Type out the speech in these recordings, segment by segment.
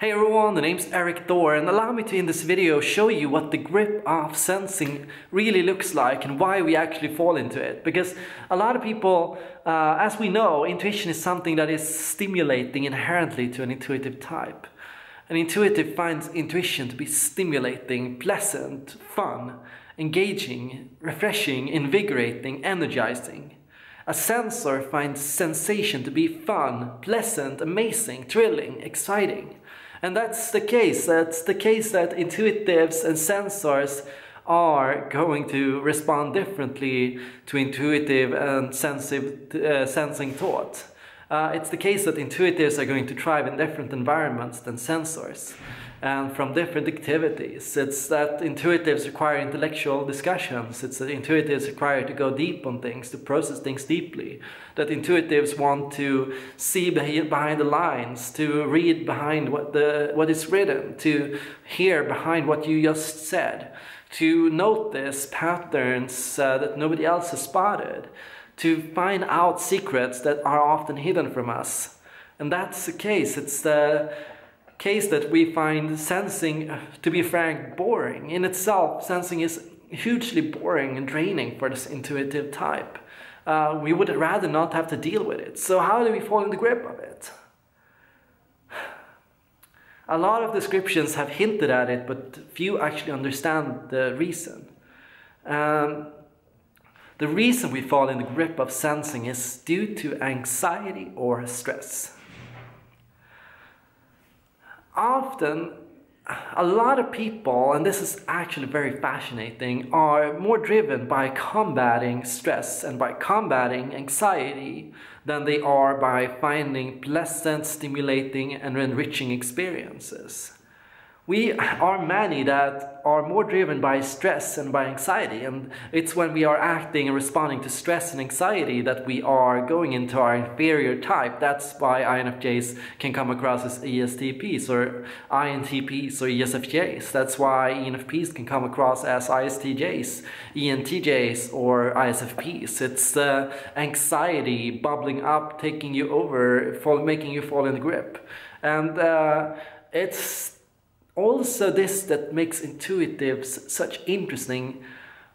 Hey everyone, the name's Erik Thor and allow me to in this video show you what the grip of sensing really looks like and why we actually fall into it. Because a lot of people, uh, as we know, intuition is something that is stimulating inherently to an intuitive type. An intuitive finds intuition to be stimulating, pleasant, fun, engaging, refreshing, invigorating, energizing. A sensor finds sensation to be fun, pleasant, amazing, thrilling, exciting. And that's the case. That's the case that intuitives and sensors are going to respond differently to intuitive and sensitive, uh, sensing thought. Uh, it's the case that intuitives are going to thrive in different environments than sensors and from different activities. It's that intuitives require intellectual discussions. It's that intuitives require to go deep on things, to process things deeply. That intuitives want to see behind the lines, to read behind what, the, what is written, to hear behind what you just said, to notice patterns uh, that nobody else has spotted to find out secrets that are often hidden from us. And that's the case. It's the case that we find sensing, to be frank, boring. In itself, sensing is hugely boring and draining for this intuitive type. Uh, we would rather not have to deal with it. So how do we fall in the grip of it? A lot of descriptions have hinted at it, but few actually understand the reason. Um, the reason we fall in the grip of sensing is due to anxiety or stress. Often, a lot of people, and this is actually very fascinating, are more driven by combating stress and by combating anxiety than they are by finding pleasant, stimulating, and enriching experiences we are many that are more driven by stress and by anxiety and it's when we are acting and responding to stress and anxiety that we are going into our inferior type. That's why INFJs can come across as ESTPs or INTPs or ESFJs that's why ENFPs can come across as ISTJs ENTJs or ISFPs it's the anxiety bubbling up taking you over fall, making you fall in the grip. And uh, it's also this that makes intuitives such interesting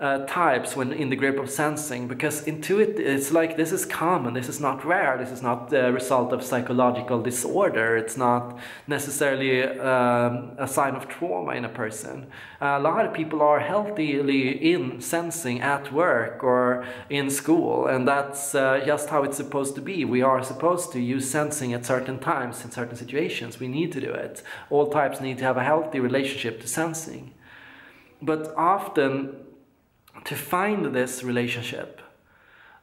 uh, types when in the grip of sensing because intuitive it's like this is common this is not rare this is not the result of psychological disorder it's not necessarily um, a sign of trauma in a person. A lot of people are healthily in sensing at work or in school and that's uh, just how it's supposed to be. We are supposed to use sensing at certain times in certain situations. We need to do it. All types need to have a healthy relationship to sensing. But often to find this relationship,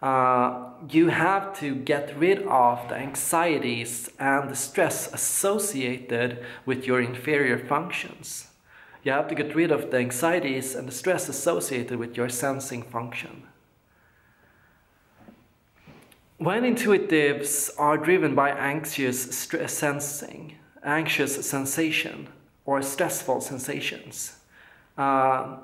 uh, you have to get rid of the anxieties and the stress associated with your inferior functions. You have to get rid of the anxieties and the stress associated with your sensing function. When intuitives are driven by anxious sensing, anxious sensation, or stressful sensations, uh,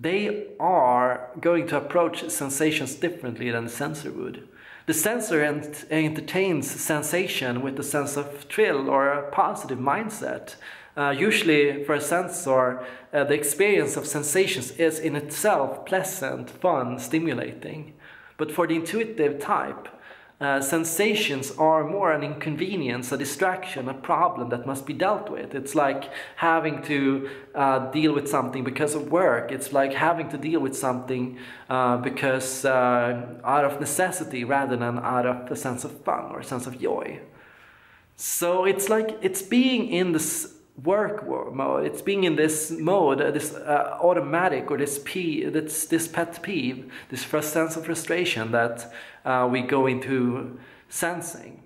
they are going to approach sensations differently than the sensor would. The sensor ent entertains sensation with a sense of thrill or a positive mindset. Uh, usually, for a sensor, uh, the experience of sensations is in itself pleasant, fun, stimulating. But for the intuitive type, uh, sensations are more an inconvenience, a distraction, a problem that must be dealt with. It's like having to uh, deal with something because of work. It's like having to deal with something uh, because uh, out of necessity rather than out of a sense of fun or a sense of joy. So it's like it's being in this work mode. It's being in this mode, uh, this uh, automatic or this p, this this pet peeve, this first sense of frustration that uh, we go into sensing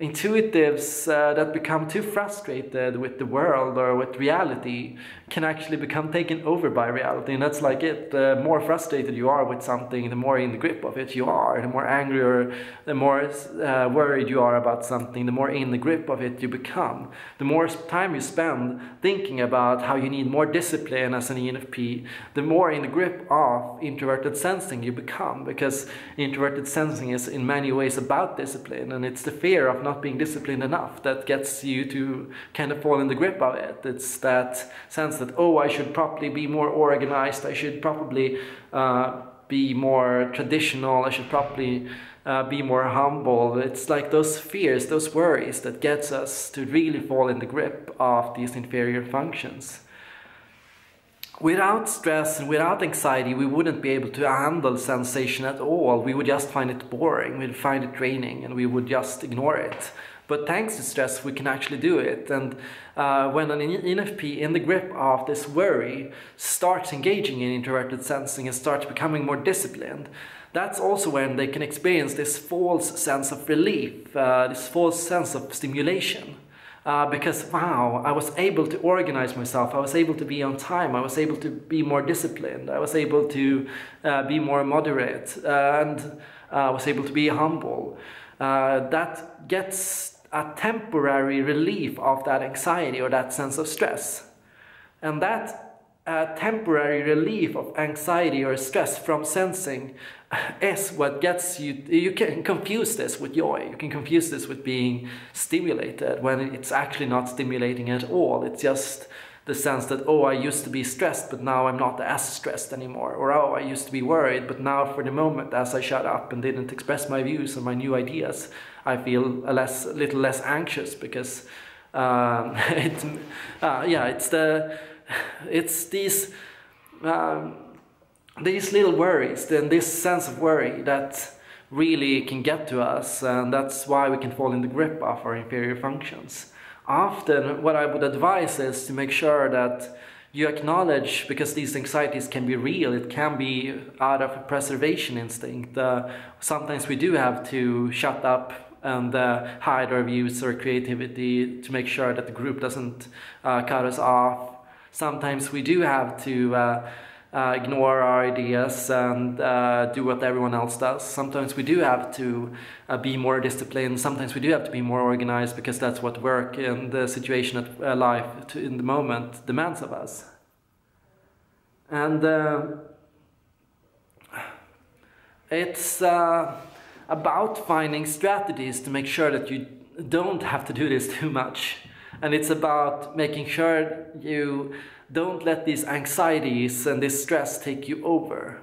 intuitives uh, that become too frustrated with the world or with reality can actually become taken over by reality and that's like it the more frustrated you are with something the more in the grip of it you are the more angry or the more uh, worried you are about something the more in the grip of it you become the more time you spend thinking about how you need more discipline as an ENFP the more in the grip of introverted sensing you become because introverted sensing is in many ways about discipline and it's the fear of not being disciplined enough that gets you to kind of fall in the grip of it. It's that sense that, oh, I should probably be more organized, I should probably uh, be more traditional, I should probably uh, be more humble. It's like those fears, those worries that gets us to really fall in the grip of these inferior functions. Without stress and without anxiety, we wouldn't be able to handle sensation at all. We would just find it boring, we'd find it draining, and we would just ignore it. But thanks to stress, we can actually do it. And uh, when an ENFP in the grip of this worry starts engaging in introverted sensing and starts becoming more disciplined, that's also when they can experience this false sense of relief, uh, this false sense of stimulation. Uh, because wow, I was able to organize myself, I was able to be on time, I was able to be more disciplined, I was able to uh, be more moderate, uh, and uh, I was able to be humble. Uh, that gets a temporary relief of that anxiety or that sense of stress. And that a temporary relief of anxiety or stress from sensing is what gets you you can confuse this with joy you can confuse this with being stimulated when it's actually not stimulating at all it's just the sense that oh i used to be stressed but now i'm not as stressed anymore or oh i used to be worried but now for the moment as i shut up and didn't express my views and my new ideas i feel a less a little less anxious because um, it, uh, yeah it's the it's these um, these little worries and this sense of worry that really can get to us and that's why we can fall in the grip of our inferior functions. Often what I would advise is to make sure that you acknowledge because these anxieties can be real it can be out of a preservation instinct. Uh, sometimes we do have to shut up and uh, hide our views or creativity to make sure that the group doesn't uh, cut us off. Sometimes we do have to uh, uh, ignore our ideas and uh, do what everyone else does. Sometimes we do have to uh, be more disciplined. Sometimes we do have to be more organized because that's what work and the situation of uh, life to, in the moment demands of us. And uh, it's about finding strategies to make sure that you don't have to do this too much and it's about making sure you don't let these anxieties and this stress take you over.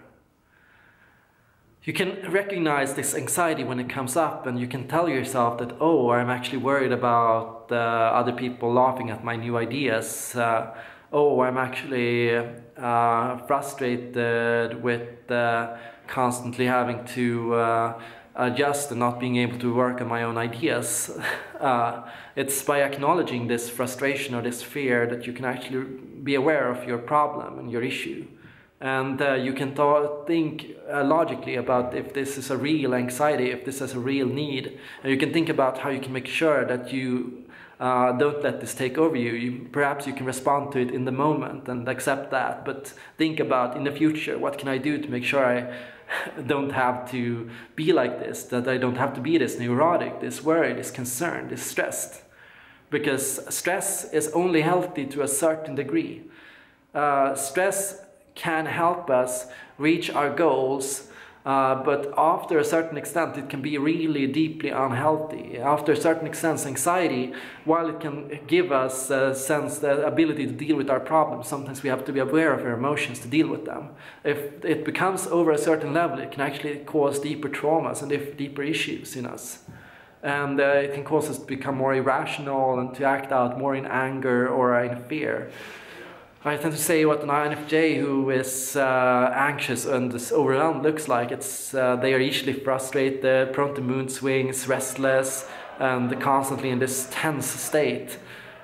You can recognize this anxiety when it comes up, and you can tell yourself that, oh, I'm actually worried about uh, other people laughing at my new ideas. Uh, oh, I'm actually uh, frustrated with uh, constantly having to uh, adjust and not being able to work on my own ideas. Uh, it's by acknowledging this frustration or this fear that you can actually be aware of your problem and your issue. And uh, you can think uh, logically about if this is a real anxiety, if this is a real need. And you can think about how you can make sure that you uh, don't let this take over you. you. Perhaps you can respond to it in the moment and accept that, but think about in the future, what can I do to make sure I don't have to be like this, that I don't have to be this neurotic, this worried, this concerned, this stressed. Because stress is only healthy to a certain degree. Uh, stress can help us reach our goals uh, but after a certain extent, it can be really deeply unhealthy. After a certain extent, anxiety, while it can give us a sense, the ability to deal with our problems, sometimes we have to be aware of our emotions to deal with them. If it becomes over a certain level, it can actually cause deeper traumas and if deeper issues in us. And uh, it can cause us to become more irrational and to act out more in anger or in fear. I tend to say what an INFJ who is uh, anxious and overwhelmed looks like. It's uh, they are easily frustrated, prone to mood swings, restless, and constantly in this tense state.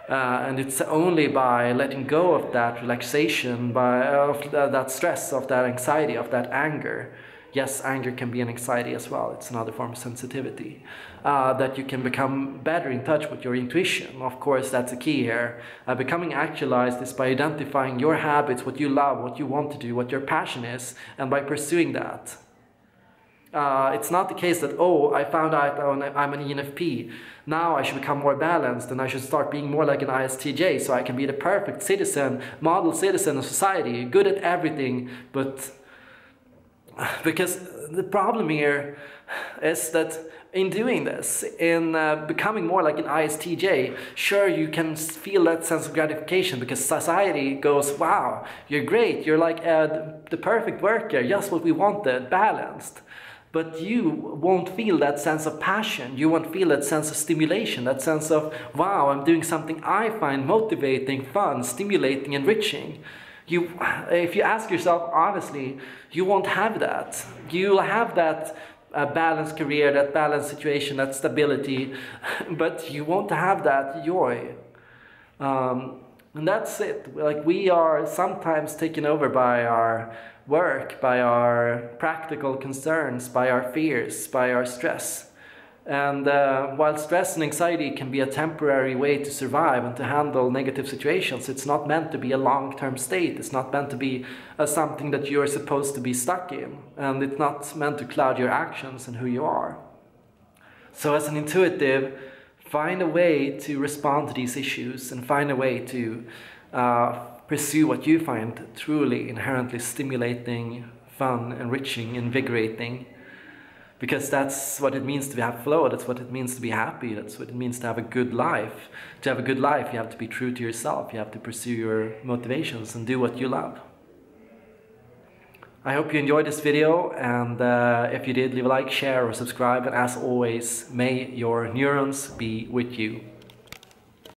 Uh, and it's only by letting go of that relaxation, by of that stress, of that anxiety, of that anger, yes, anger can be an anxiety as well. It's another form of sensitivity. Uh, that you can become better in touch with your intuition. Of course, that's a key here. Uh, becoming actualized is by identifying your habits, what you love, what you want to do, what your passion is, and by pursuing that. Uh, it's not the case that, oh, I found out I'm an ENFP. Now I should become more balanced and I should start being more like an ISTJ so I can be the perfect citizen, model citizen of society, good at everything, but because the problem here is that in doing this, in uh, becoming more like an ISTJ, sure, you can feel that sense of gratification because society goes, wow, you're great, you're like uh, the perfect worker, just what we wanted, balanced. But you won't feel that sense of passion, you won't feel that sense of stimulation, that sense of, wow, I'm doing something I find motivating, fun, stimulating, enriching. You, if you ask yourself honestly, you won't have that. You'll have that a balanced career, that balanced situation, that stability, but you won't have that joy. Um, and that's it. Like we are sometimes taken over by our work, by our practical concerns, by our fears, by our stress. And uh, while stress and anxiety can be a temporary way to survive and to handle negative situations, it's not meant to be a long term state. It's not meant to be uh, something that you're supposed to be stuck in. And it's not meant to cloud your actions and who you are. So, as an intuitive, find a way to respond to these issues and find a way to uh, pursue what you find truly inherently stimulating, fun, enriching, invigorating because that's what it means to have flow that's what it means to be happy that's what it means to have a good life. To have a good life you have to be true to yourself you have to pursue your motivations and do what you love. I hope you enjoyed this video and uh, if you did leave a like share or subscribe and as always may your neurons be with you